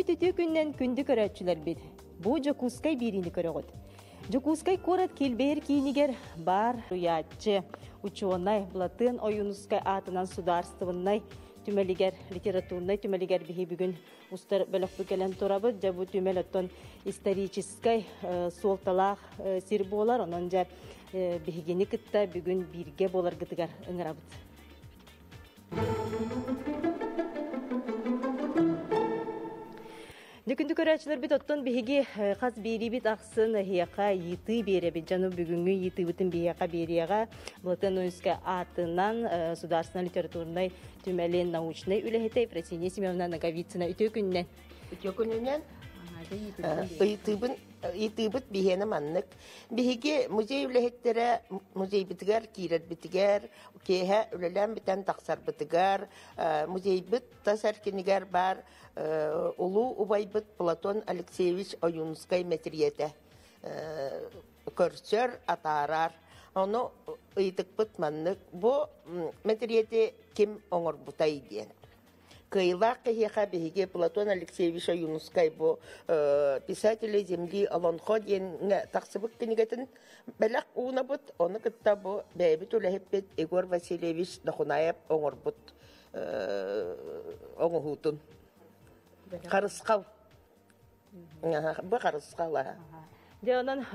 Үміт өте күннен күнді көрәтчілер бит. Бу жокускай биrini көрөгөт. Жокускай корат келбейр киинигер бар уячы. Ученый Блатын Оюнускай атынан сударствыннай түмелигер литературный түмелигер биһи бүгүн устар бөлөкпү келен турабыт жа бу түмел оттон исторической суолталаах сир болар онон жа биһигини кытта бүгүн бирге болар гытыгар ыңырабыт Дүкүндү көрәчилер бит оттон биһиги хас бит аксын хияка йыты беребит жаны бүгүнгү йыты бутын бияка берияга Блатен атынан сударственной литературной түмәлен научный үлехете Евросиния Семеновна Наговицына үтө күннен. Үтө күннен ыйтыбын итыбыт бихені маннык. Биһиги музей үлэһиттерэ музей битигер киирер битигер, кеһэ үлэлэн битен тахсар битигер, музей бит тасаркинигер бар улу убайбыт Платон Алексеевич Оюнскай метриете. Көрсөр атарар. Оны ыйтыкпыт маннык. Бу метриете ким оңор бутай диен. Кайла кахиха беге Платон Алексеевич Юнускай бу писатели земли Алонхо ден таксыбык кенигетін белак уна бут оны кытта бу бәйби төләһеппет Егор Васильевич Нахунаев оңорбут оңохутун карыскал бу карыскала Дянан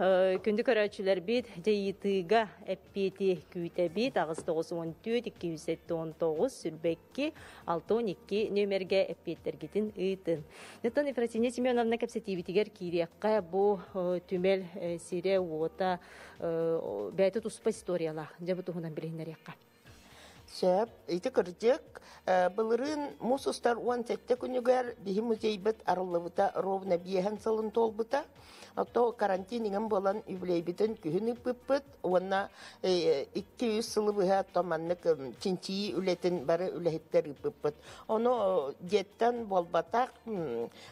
күнді көрәчілер бит жайытыға әппеті күйті бит ағыз 914-219 сүрбәкки 612 нөмерге әппеттер гетін ұйтын. Нетон Ефросиния Семеновна кәпсетибитігер кирияққа бұ түмел сире уота бәйті тұспа историялар. Жабы тұғынан білейінер яққа. Сөп, ити кырдык, былырын мусустар уан тетте күнігер бихи музейбет арылыбыта ровна биехан салын толбыта. Ото карантин иңен болан үблейбитен күхін үппіппіт, уанна 200 сылы бұға томаннык чинчии үлетін бары үләхеттер үппіппіт. Оны деттен болбатақ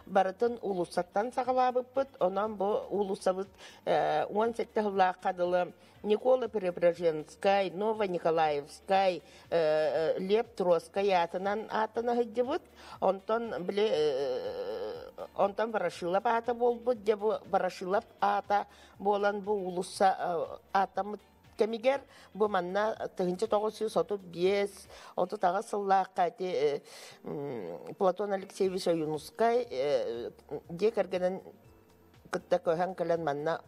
барытын улусаттан сағалабыппыт, онан бұл улусабыт уан сетте хылла қадылы Никола Преображенскай, Нова Николаевскай, Леп Троскай атынан атына хыджыбыт, онтон біле онтон барашылап ата болбут, же барашылап ата болан бу улуса атамыт кемигер. Бу манна тыгынчы тоғыз соту бес оту тага сыллаакка ти Платон Алексеевич Юнускай де кергенен кытта көһән кэлэн манна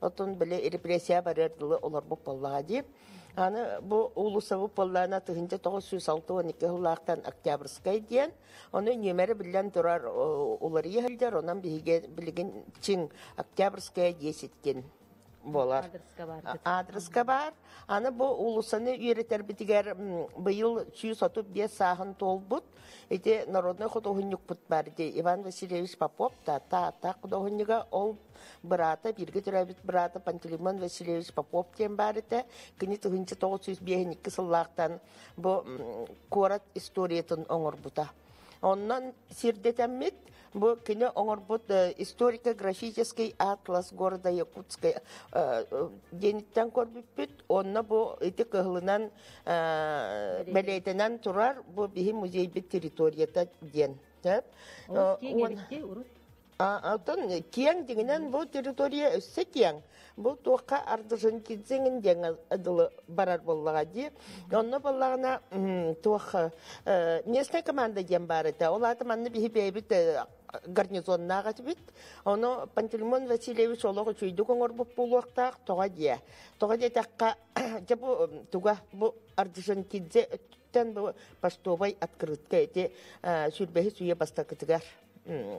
отун биле репрессия барар дылы олар бу боллага дип аны бу улуса бу боллана тыгынча тоғыз сүз алты он ике хулаактан октябрьскай диен оны немере билен турар улар ехелдер онан биһиге билигин чиң октябрьская десяткен болар. Адреска бар. Аны бу улусаны үйретер битигер быйыл 135 сахын толбут. Эти народный художник бут бар ди Иван Васильевич Попов та та та ол брата бирге төрәбит брата Пантелеймон Васильевич Попов тем бар ите. Кини тыгынчы 952 сыллактан бу корат историятын оңор бута. Оннан сирдетәммит Бу кине оңорбут историко-графический атлас города Якутской дениттен көрбүппүт. Онна бу ити кыһылынан белейтенен турар бу бихи музей бит территорията ден. Алтын кияң дегенен бу территория өссө кияң. Бу туаққа ардыжын кидзеңін ден адылы барар боллага ди. Онна боллагына туаққа местная команда ден бар это. Ол аты манны гарнизоннага бит. Оны Пантелеймон Васильевич олого чүйдү көңөр буп булуактак тога дия. Тога дия такка жабу туга бу ардыжын кидзе өттен бу паштовай открытка эти сүрбеһи сүйе бастакытыгар.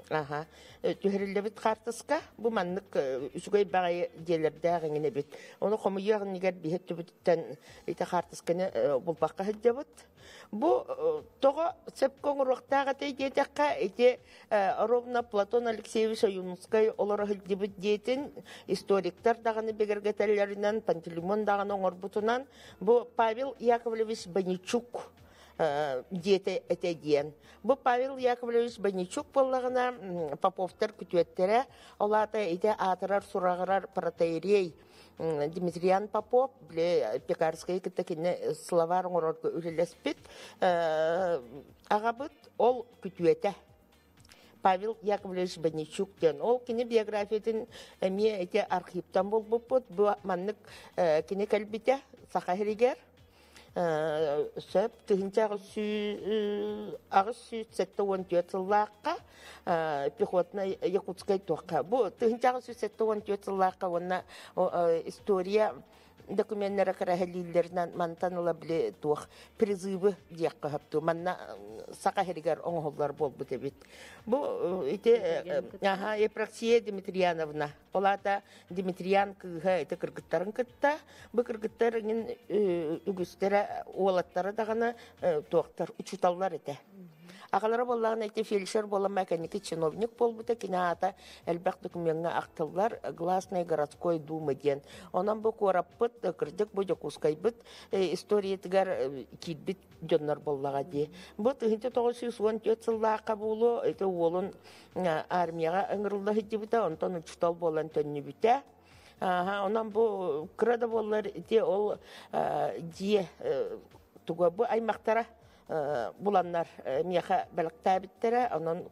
Аха. Түһәреллебит картыска бу маннык үсүгөй багай делердә гәңне бит. Оны комуяг нигәр бихет түбүттән ите картысканы булбакка хәҗәбит. Бу тога сепкон рухтага тейдетәккә ите ровно Платон Алексеевич Юнускай олар хәҗәбит дейтен историктар даганы бегергә тәлләреннән Пантелеймон даганы оңорбутунан бу Павел Яковлевич Баничук диете этедиен. Бу Павел Яковлевич Баничук боллагына Поповтар күтүеттері, олата ите атырар сурагырар протеерей Дмитриян Попов, бле Пекарская кітекіне словар оңырорғы үлелеспит, ағабыт ол күтүете. Павел Яковлевич Беничук ден. Ол кини биографиятын эме эти архивтан болбуппут. Бу маннык кини калбите сахахиригер. Сөп тыгынча агыс сүйт сетте он төт сыллааққа пехотна якутскай тоққа онна история документтері кірәһәлилерінен мантаныла біле туох призывы диякка хапту. Манна сака херигер оңоллар болбу дебит бу ите аха Епраксия Дмитрияновна олата Дмитриян кыга ите кыргыттарын кытта. Бу кыргыттарын үгүстере уолаттары дагана туактар учуталлар ите. Ағалары боллағын әйте фельдшер бола мәкәнекі чиновник болбыта кинаата әлбәқ документға ақтылар гласный городской дума ден. Онан бұл кораппыт, кірдік бұл жокускай бұт, история тігер китбит жоннар боллаға де. Бұл 1914 сыллаққа болу, әйте олын армияға ыңырылда хетті бұта, онтан ұчтал болан төнні бүті. Онан кірада болар, ол дие туға аймақтара буланнар меха бәліктәбіттере, онын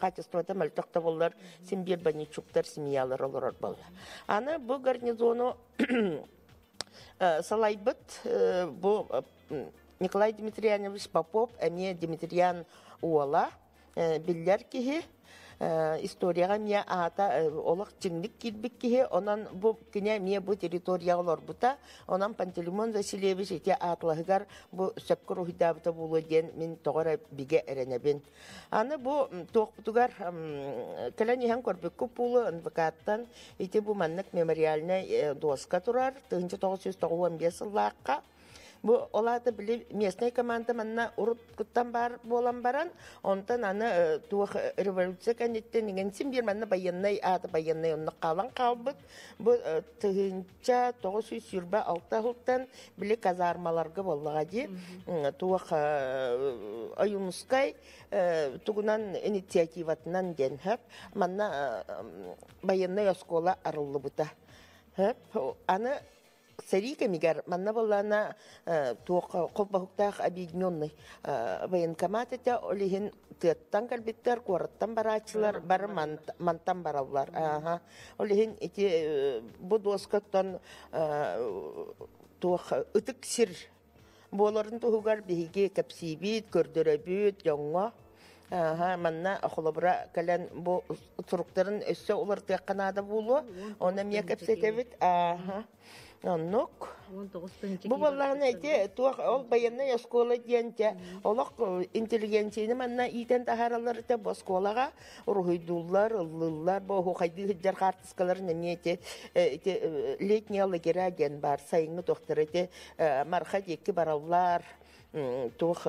качествода мәлтөкті болар симбир баничуктар семьялар олар бол. Аны бұл гарнизону салайбыт, бұл Николай Дмитриянович Попов, әме Дмитриян Уола, биллер кихи, историяға мия ата олық жиңдік килбик кихи, онан бу кине мия бу территория олар бута, онан Пантелеймон Васильевич эти атлахыгар бу сөпкір ухидабыта болу ден мен тоғыра биге эренебин. Аны бу тоқпутугар кәлән ихан көрбек күп болу адвокаттан, ити бу маннык мемориальный доска турар, 1995 сыллаққа, Бу оларды били местный команда манна урут куттан бар болан баран, онтан аны туох революция кәнеттен деген син бир манна баяннай аты баяннай онны. Бу тыгынча 926 алта хултан били казармаларга боллага ди. Туох аюнускай тугунан инициативатынан ден хап манна баяннай оскола аны Сарика мигар манна боллана туока колбахуктах объединенный военкомат это олихин тыттан калбиттер куараттан барачылар бары мантан бараллар. Ага олихин эти бу доскаттан туока ытык сир боларын тугар биһиги капсибит көрдөрөбүт жоңго Ага, манна холобра кален бу туруктарын өссө улар тыакканада булу. Она мне кепсекебит. Ага. Оннук. Бу балларын әйте, туақ ол баянна яскола диянча, олақ интеллигенцияны манна итен тахаралар те босколага рухайдуллар, лыллар, бу хухайды хиджар хартыскалар немете летний лагеря ген бар, сайыңы тоқтыр әйте, марха декки бараллар, туох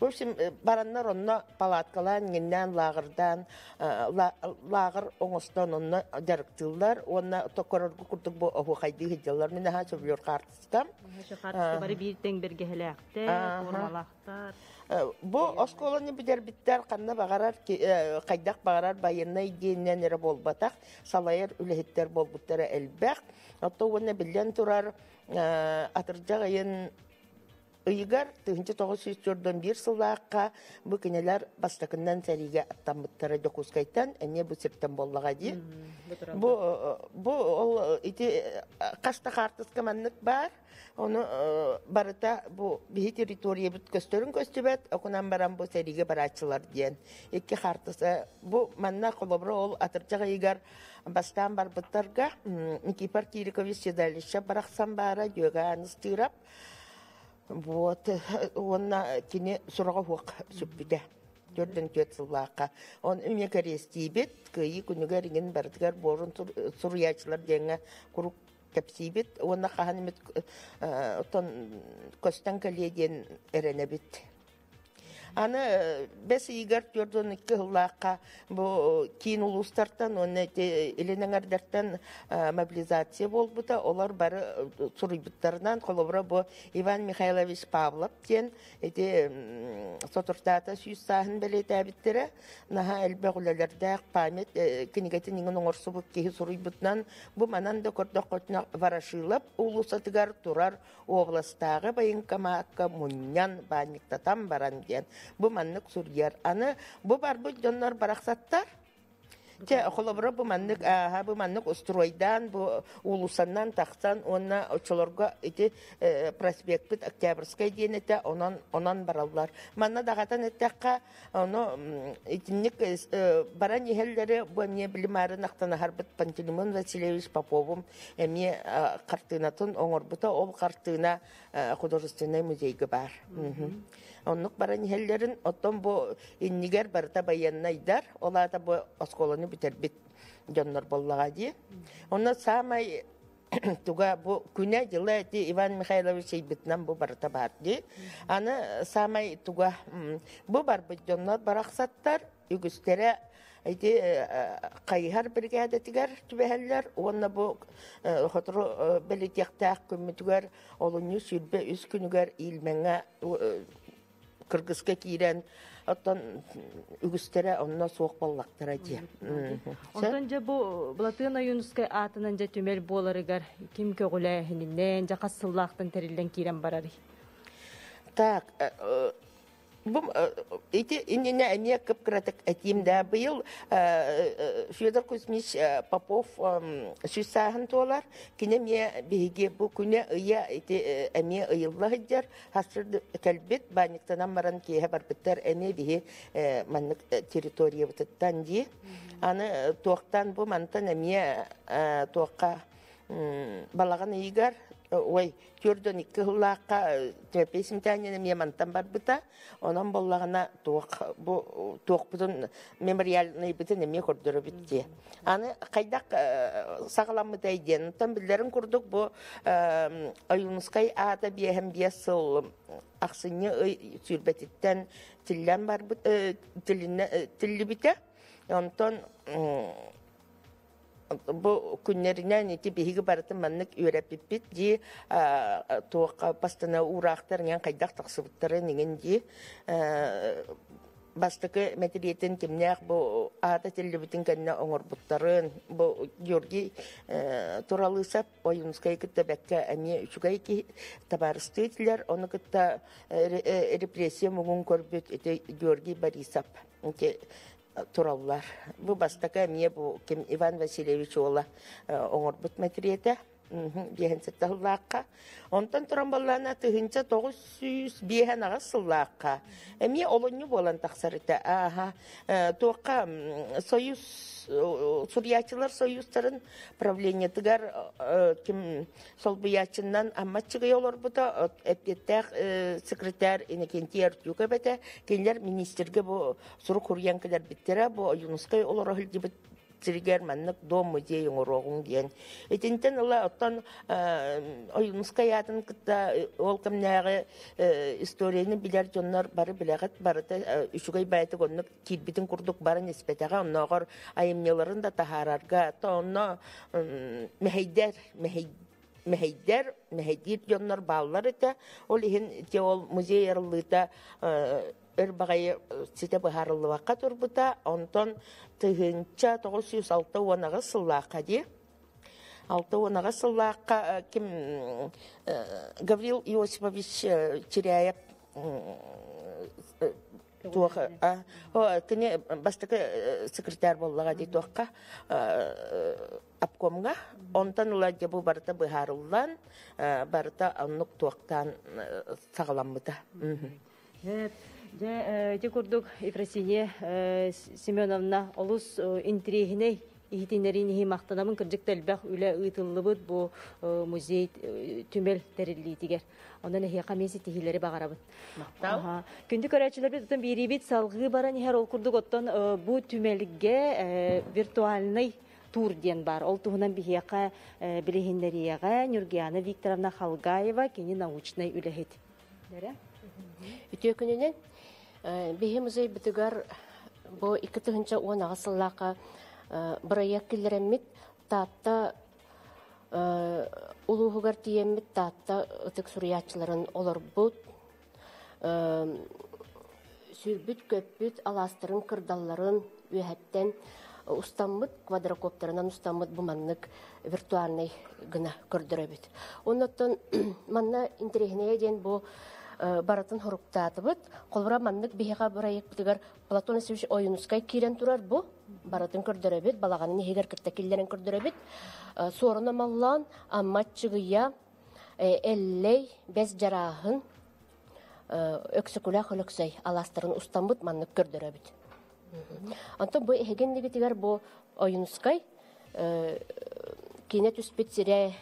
в общем бараннар онно палаткалан геннен лагырдан лагыр оңостон онно жарыктылар онна токороргу курдук бу оху хайды хиджалар мен ха сөбүлөр картыстам бары бииртең бергеһелээхте формалахтар Бу осколаны бидер биттер канна багарар кайдак багарар байынна идеяннен эре болбатак салайыр үлехиттер болбуттары элбек отто уонна билен турар атыржак айын ыйыгар тыгынчы тогуз жүз төрдөн бир сылаакка бу кинелер бастакындан сәриге аттанбыттары докускайтан эне бу септен боллага ди бу бу ол ити кашта картыска маннык бар Оны барыта бу бихи территория бит көстөрүн көстүбөт, окунан баран бу сериге барачылар диен. Эки хартысы бу манна колобро ол атырчага игар бастан бар быттарга Никипар Кирикович седалище барахсан бара жөга аныстырап. Вот, онна кини сурага хук сүппүдө. Төрдөн төт сыллааққа. Он үме көрестейбет, күйі күнігерген бардығар борын сурыячылар деңі құрук кепсибит уонна хаханимит отон костан каледен эренебит аны бес игер төрдөн икки хыллаакка бу кийин улустартан оны иленеңердертен мобилизация болбута олар бары суруйбуттарынан колобура бу иван михайлович павлов тен эти сотуртаата сүүс сааһын белетээбиттере наха элбегулелердээк память кинигетин иңин оҥорсубут киһи суруйбутунан бу манан да көрдөхкотуна ворошилап улусатыгар турар областагы байынкамаакка муннян баанниктатан баран диэн. Бу маннык сурьяр аны бу бар бу дьоннор барахсаттар Те холобро бу маннык аха бу маннык устройдан бу улусаннан тахсан онна очолорго ити проспект бит октябрьская ден это онан онан бараллар манна дагатан эттекка оно итинник баран ихеллери бу эмне билимары нахтана харбыт Пантелеймон Васильевич Поповым эмне картынатын оңорбута ол картына художественный музейге бар. Оннук баран ихеллерин оттон бу иннигер барыта баяннайдар олата бу осколаны битербит дьоннор боллага ди онна самай туга бу күнә жылы ди Иван Михайлович Сейбитнан бу барыта бар ди аны самай туга бу бар бу дьоннор бараксаттар үгүстере Эти кайхар бригада тигәр түбәһәлләр, онна бу хотру белетяктак көмүтүгәр олуню сүрбе үс күнүгәр илмәңә кыргызга кирен оттон үгүстере онна суок боллактара ди. Онтон же бу Блатын Аюнускай атынан же түмел боларыгар ким көгүлэ хининен же кассыллаактан терилден кирен барары. Так, э, э, эти инне әмия кып кратык әтим да быйыл э, э, Федор Кузьмич Попов сүсәһен толар кине ме биге бу күне ыя эти әмия ыйылла хиджар хасыр кәлбет баниктанан маран кие бар биттер әне биһи маннык территория бутыттан ди. Аны тоқтан бу мантан әмия тоққа балаган игар ой түрдөн икки хуллаакка төпесим таанена мия мантан барбыта. Онон боллагана туок бу туокпутун мемориальный бытын эме көрдөрө битти. Аны кайдак сагаламмыта иден тан билдерин курдук бу оюнускай аата биэхэм биэсыл аксыны сүрбетиттен тиллен барбыт тиллибите онтон бу күннеринен ити биһиги барытын маннык үөрәппиппит ди туока пастана ураахтар нген кайдак таксыбыттары неген ди бастыкы метриетин кимнях бу ата теллибитин кенне оңорбуттарын бу Георгий туралысап оюнскай кытта бәккә әме үчүгай ки табарыстытлар оны кытта репрессия мугун көрбүт эте Георгий Борисов тураллар. Бу бастака мие бу ким Иван Васильевич ола оңорбут метриете. Биһен сетталлаакка. Онтон туран боллана тыгынча 900 биһен ага сыллаакка. Эми олонню болан тахсарыта. Аха. Туакка союз сурьячылар союзтарын правление тыгар ким сол буячыннан амма чыгый олар бута эппеттак секретарь инекентер юкабете кенлер министрге бу суру курьянкалар биттере бу юнускай олар сиригер маннык дом музей оңорогун диен. Этинтен ыла оттан оюнуска ятын кытта ол кемнәгы историяны билер жоннор бары билегат барыта үчүгай байты гоннук кирбитин курдук бары неспетага онногор айымнеларын да тахарарга тонно мехейдер мехейдер мехейдир жоннор баалар эте ол ихин те ол музей ырылыта өр багайы сите бахарылыбакка турбута онтон тыгынча тогуз жүз алты онага сыллаакка ди алты онага сыллаакка ким Гаврил Иосифович Теряев туоха а бастыкы секретарь боллага ди туакка обкомга. Онтан ула жабу барыта быхарыллан барыта аннук туактан сагаламмыта Те курдук Ефросиния Семеновна олус интригиней ихитинерин ихи мақтанамын кырдык тәлбәх үлә ыйтыллыбыт бу музей түмел тәриллитигер. Ондан эхе камеси тихилери багарабыт. Мактау? Күндү көрәчилер бит тутан бирибит салгы баран ихер ол курдук оттон бу түмелге виртуальный тур ден бар. Ол туһунан бихияка билихиннерияга Нюргиана Викторовна Халгаева кини научный үләхет. Дәрә? Үтө күнүнен биһи музей бу икки тыгынча уон агасыллака быраяк киллереммит таатта улуугар тиеммит таатта ытык суруячыларын олорбут сүрбүт көппүт аластырын кырдалларын үөһэттен устаммыт квадрокоптерынан устаммыт буманнык виртуальный гына көрдөрөбүт. Оннотон манна интереснее ден бу э, баратын хуруктаатыбыт колбура маннык биһига бурайык Платон Исевич ойунускай кирен турар. Бу баратын көрдөрөбүт балаганын хигер кытта киллерин көрдөрөбүт. Э, суоруна маллан амматчыгыя э, эллей без жараахын өксөкүлэх өлөксөй аластарын устамбыт маннык көрдөрөбүт. Онтон бу эхегендиги тигер бу ойунускай кине түспит сире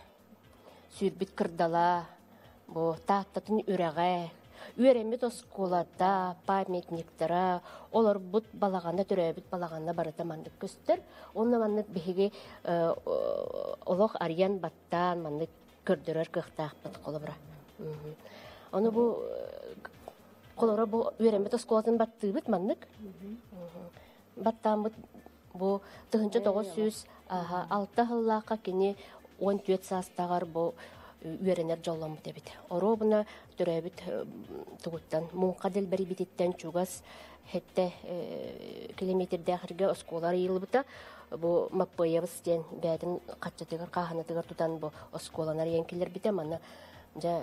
сүүрбит кырдала бу тааттатын үрэгэ үөремит оскулата памятниктара. Олар бут балаганда төрөбүт балаганда барыта мандык көстөр онна мандык биһиги олох арьян баттан мандык көрдөрөр кыхтаахпыт колобра ону бу колора бу үөремит оскулатын баттыыбыт мандык. Баттаамбыт бу тыһынча тоҕус сүүс алта хыллаакка кини он түөт саастагар бу үөренер жолломут эбит. Оробуна төрөбүт тугуттан муңка делбери бититтен чугас хетте километрдäхирге осколар ыйылбыта бу маппыйыбыз ден бээтин каччатыгар кааханатыгар тутан бу осколанар иен бите мана жа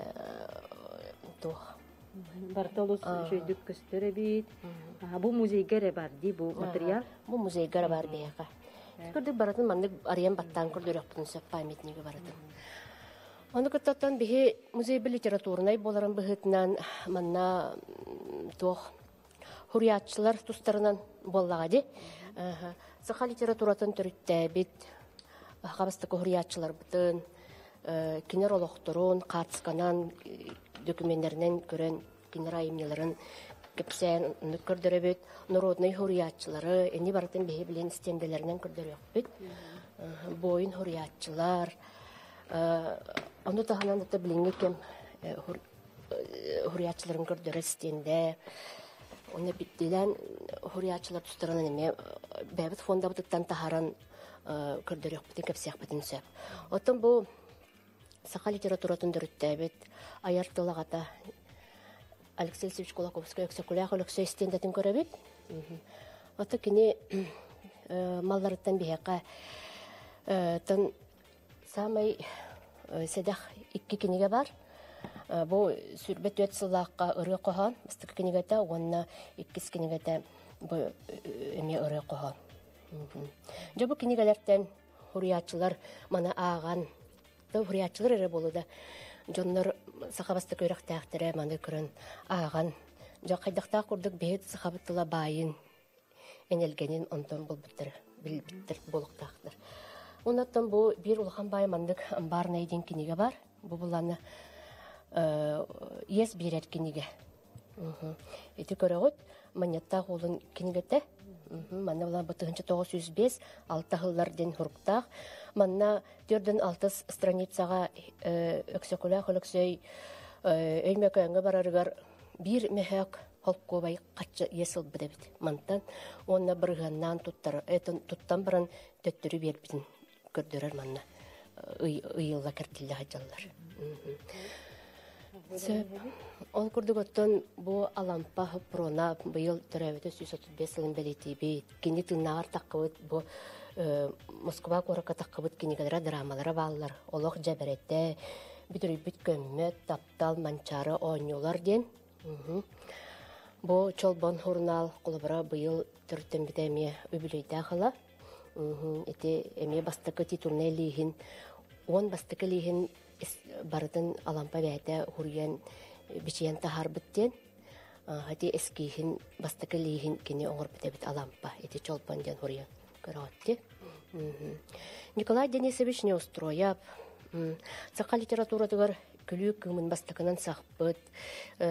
туох. Бартолус шөйдүк көстөрө бит. Бу музейге бар ди бу материал. бу музейгар бар бияка көрдүк баратын мандык ариен баттан көрдөрөкпүн сөп памятниги баратын. Оны кыттаттан биһи музей литературнай боларын быһытынан манна тох хуриятчылар тустарынан боллагади. Саха литературатын төрүттәбит хабастык хуриятчылар бытын кинер олохторун катсканан документлеринен көрөн кинер айымныларын кепсен көрдөрөбүт. Народный хуриятчылары эни баратын биһи билен стенделеринен көрдөрөкпүт боюн хуриятчылар Ону таханан да билинге кем хуриячыларын көрдөрө стенде. Оны биттилен хуриячылар тустаран эме бәбит фонда бутыттан тахаран көрдөрөк битен кепсек битен сөп. Отон бу саха литературатын дөрүттәбит аяртылагата Алексей Алексеевич Кулаковский өксөкүләк өлөксө стендатын көрөбит. Ото кини малларыттан бияка тон самый седах икки киниге бар. Бу сүрбет өт сыллааққа ыры қоған, бістік кинигете, онна иккис кинигете бу эме ыры қоған. Жо бу кинигелерден хуриятчылар мана аған, да хуриятчылар ыры болу да. Жоннор сахабасты көрөк тәқтірі маны көрін аған. Жо қайдақта құрдық бейт сахабыттыла байын энелгенин онтон біл біттір болуқтақтыр. Онаттан бу бир улахан бай мандык бар киниге бар. Бу буланы ес бирер киниге. Эти көрөгөт манятта холун кинигете. Манна булан бытыгынчы 905 алты хылларден хуруктак. Манна төрдөн алтыс страницага өксөкүлө хөлөксөй өймөкөңгө барарыгар бир мехак холкобай качча есыл бедебит. Мантан онна бырганнан туттар, этон туттан баран төттөрү бербитин көрдөрөр манна ыйылла кертилде хаджаллар ол курдук оттон бу алампа прона быйыл төрөбөтө сүүс отуз бес ылын белетибит кини тыыннагар таккыбыт бу москва курака таккыбыт кинигелера драмалара бааллар олох жаберетте бүтүрүбүт көммөт таптал манчары ооньюлар ден бу чолбон хурнал кулубара быйыл төртөн битемие үбүлөйдэ хыла эти эме бастыкы титульный лихин он бастыкы лихин барытын алампа бәйті хурьян бичиян тахар биттен хати эскихин бастыкы лихин кини оңор битебит алампа. Эти чолпан ден хурьян көрөтти Николай Денисович не устрояп саха литература тугар күлүү кымын бастыкынан сахпыт.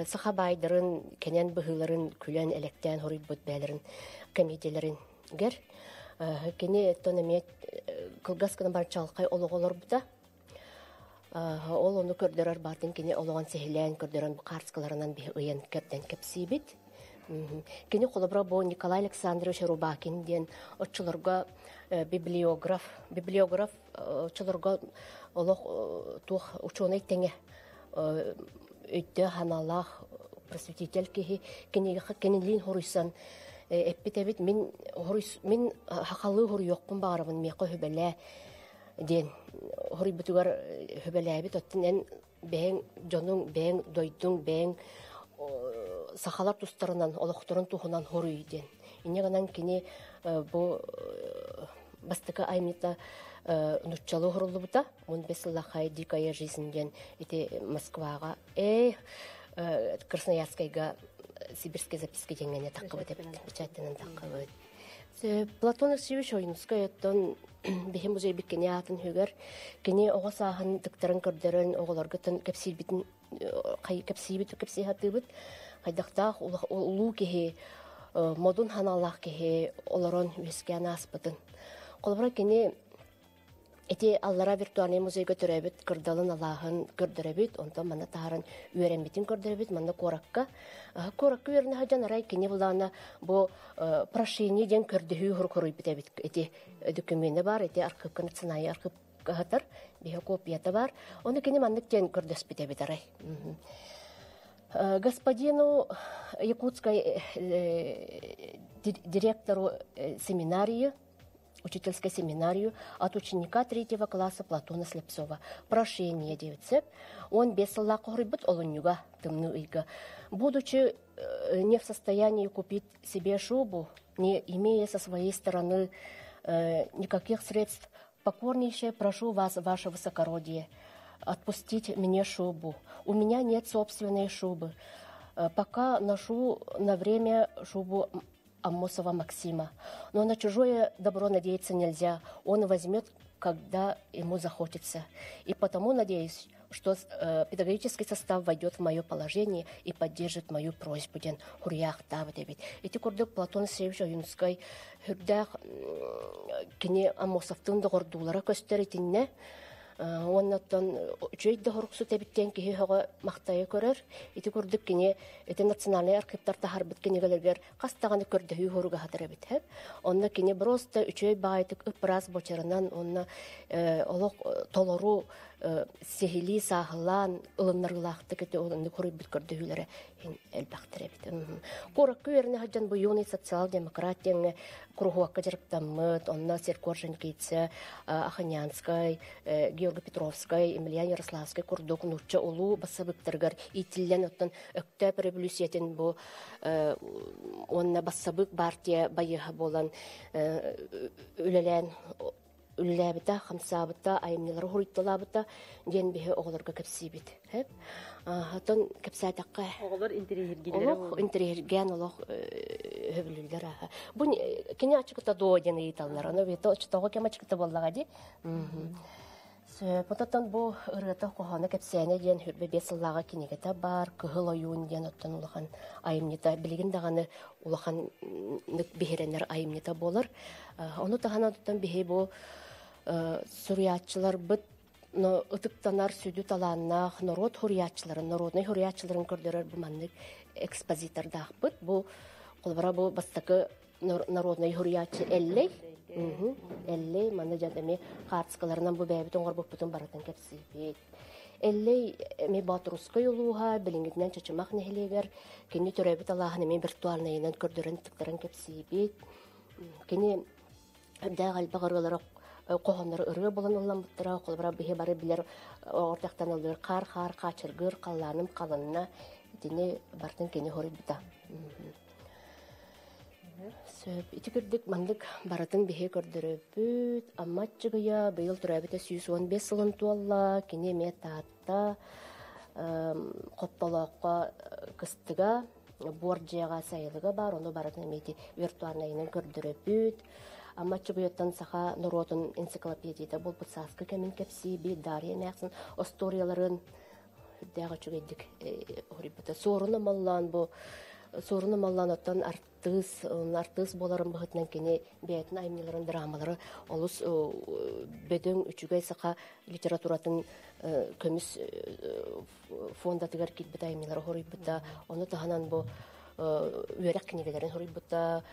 Саха байдырын кенен быһыларын күлен электен хорuyбут бәлерин комедияларын гер кини тономет кылгасканы бар чалкай ологолор бута ол ону көрдөрөр батын кини ологон сехилен көрдөрөн карскаларынан би ыйын кептен кепсибит кини холобра бо Николай Александрович Рубакин ден отчуларга библиограф библиограф отчуларга олох тух ученый теңе өйттө ханалах просветитель кихи кини кинилин хоруйсан эппитебит мин хорус мин хакалы хор йоккун баарымын меко хөбеле ден хори бутугар хөбелебит оттун эн бэң жонун бэң дойдун бэң о, сахалар тустарынан олохторун тухунан хоруйден инеганан кини э, бу э, бастыка аймита нуччалу хорулубута он бесыллахай дикая жизнь ден ити москвага э э, красноярскайга сибирская записка деңгене таккыбы деп печаттанан таккыбы Се, Платон Алексеевич Ойнуска оттон бихим музей биккене атын хүгер кене ого сахан дыктарын көрдөрөн оголоргытын кепсилбитин кай кепсилбит кепсихатыбыт хайдактаах улуу кеһи э, модун ханалах кеһи олорон үескән аспытын колбара кене Эти аллара виртуальный музейга төрөбүт, кырдалын алаахын көрдөрөбүт, онто мана таарын үйренбитин көрдөрөбүт, мана коракка. Коракка үйрене хаджан арай кене булана бу э, прошение ден көрдөһүү хуркуруй битебит. Эти документы бар, эти архивка национальный архив кахатар, бихе копията бар. Оны кене мандык ден көрдөс битебит арай. Э, Господину Якутской э, ди- директору семинарии учительской семинарию от ученика третьего класса Платона Слепцова. Прошение девятсеп. Он без лакорыбыт олунюга тымны ыйга. Будучи э, не в состоянии купить себе шубу, не имея со своей стороны э, никаких средств, покорнейше прошу вас, ваше высокородие, отпустить мне шубу. У меня нет собственной шубы. Э, Пока ношу на время шубу Амосова Максима. Но на чужое добро надеяться нельзя. Он возьмет, когда ему захочется. И потому надеюсь, что э, педагогический состав войдет в мое положение и поддержит мою просьбу. Ден хурьях тавы дебит. Эти курдык Платон Севич Юнской хүрдах кене Амосовтың догордулары көстеритинне. Оннаттан үчөйдө хоруксу тебиттен киһи хога мактайы көрөр. Ити курдук кине эти национальный архивтар тахар бит кинегелергер кастаганы көрдөһү хоруга хатыра бит хеп. Онна кине просто үчөй байтык ыпрас бочарынан онна э, олох э, толору э, сехили сахлан ылыннарылахты кете онны курый бит көрдөһүләре хин. Мгм. Корак күерне хаҗан бу юный социал демократияңе кругуакка жарыктаммыт, онна Серкоржен кейтсе, Аханянскай, э, Георгий Петровскай, Емельян Ярославскай курдук нучча улу бассабыктаргар итиллен оттон өктөп революциятин бу э, онна бассабык партия байыха болан э, үлелен үлләбита, хамсабыта, айымнелар хуритталабыта, ден бихе оғыларға. Хәп? Хатын кәпсәтаққа Оголор интерьергилер. Олох интерьерген олох хөбүлүлдер аха. Бу кине ачыкта дооден ыйталлар. Аны бит очтого кем ачыкта боллага ди. Потаттан бу ырыта кохана кепсәне ден хүрбе бесыллага кинегете бар, кыһыл оюн ден оттан улахан айымнита билигин даганы улахан нык бихеренер айымнита болар. Оны тахана оттан бихе бу сурьятчылар быт но ытыктанар сүдү талааннаах народ хуриятчыларын, народный хуриятчыларын көрдөрөр бу маннык экспозитордаах быт. Бу колбара бу бастакы нар- народный хуриятчы эллей. Эллей маны жадами хартскаларынан бу бәбит оңгор буппутун баратын кепсибит. Эллей ми батрускай улууха билингитнен чачымак нехилегер кини төрөбүт алаахан эми виртуальныйынан көрдөрөн тыктаран кепсибит. Кини да галбагарылар кохоннор ыры болан улламыттыра колбара бихе бары билер ортактан алыр кар хар качыргыр калланым калынна дини бартын кини хори бита сөп ити кырдык мандык баратын бихе көрдөрөбүт аммаччыгыя быйыл турабыта сүүс он бес сылын туалла кини ме таатта коптолоокко кыстыга борджияга сайылыга бар ону баратын эмети виртуальныйынан көрдөрөбүт Амачы бұйаттан саха нұротын энциклопедияда бұл саскы кәмін кәпсі, бей дария мәқсын, историяларын дәға чүгейдік хорибыта. Сорыны маллан бұл, сорыны маллан оттан артыс, артыс боларын бұғытынан кене бәйтін аймеларын драмалары олыс бөдің үчүгай саха литературатын көміс фондатыгар китбіт аймелары хорибыта. Оны таханан үерек книгелерин хорибыта,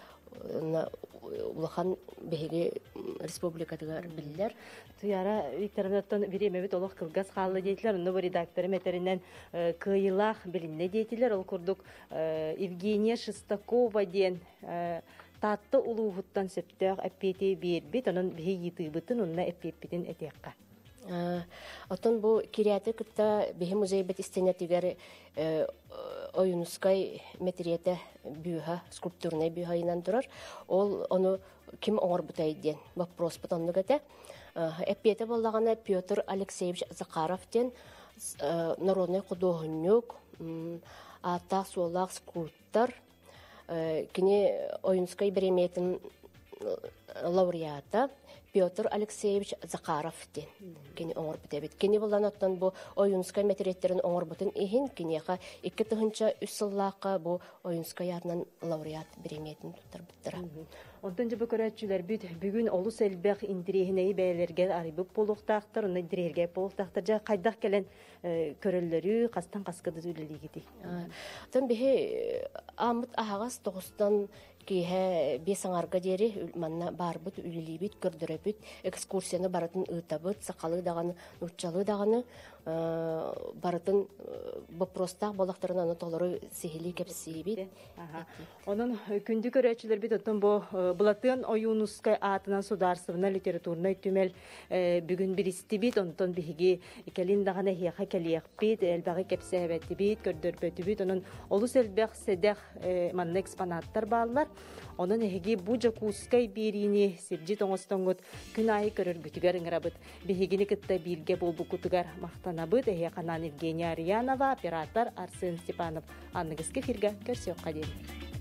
улахан беһиги республикатыгар биллер Туяра Викторовнаттан биремебит олох кылгас хааллы дейтилер, онно бу редакторы метеринен э, кыйлах билинне дейтилер, ол курдук э, Евгения Шестакова ден э, татты улуугуттан септег эппети биэрбит, онон биһи йытыыбытын, онна эппеппитин этекка. отон бу кириаты кытта беһи музей бет истене тигер оюнускай метриете бүүһа скульптурный инан турар ол ону ким оңорбутай диен вопрос бутоннугате эппиете боллагана Петр Алексеевич Закаров ден народный художник ата суолақ скульптор кини оюнскай береметін лауреата Петр Алексеевич Закаров ден кини оңор битебит. Кини булан оттан бу оюнскай материалларын оңор бутын ихин кинеха икки тыгынча үс сыллаакка бу оюнскай атынан лауреат береметін туттар буттара. Онтон жабы көрәтчүләр бүт бүгүн олус элбэх индирехинеи бәйләргә арыбык полуктактар, уны дирергә полуктактар жа кайдак келен көрөллөрү кастан каскыды үлелигити. Тон бихи амыт ахагас тоғыстан киһэ бесаңарга диэри манна барбыт үлилибит көрдөрөбүт экскурсияны баратын ытабыт сакалы даганы нуччалы даганы баратын вопростах болактарын аны толору сихили кепсибит Онон күндү көрәчүләр бит оттон бу булатын оюнуска атынан сударсывына литературный түмел бүгүн биристи бит онтон биһиги келин дагана хияха келиях бит элбаги кепсебет бит көрдөрбөтү бит онон олус элбэх седех манна экспонаттар баалар онон эһиги бу жакускай биирини сиржи тоңостоңут күн айы көрөрбүтүгер ыңырабыт биһигини кытта биирге болбукутугар мактанабыт эһиэ канан Евгения Ариянова оператор Арсен Степанов. Анныгыски фирга көрсөкка дейін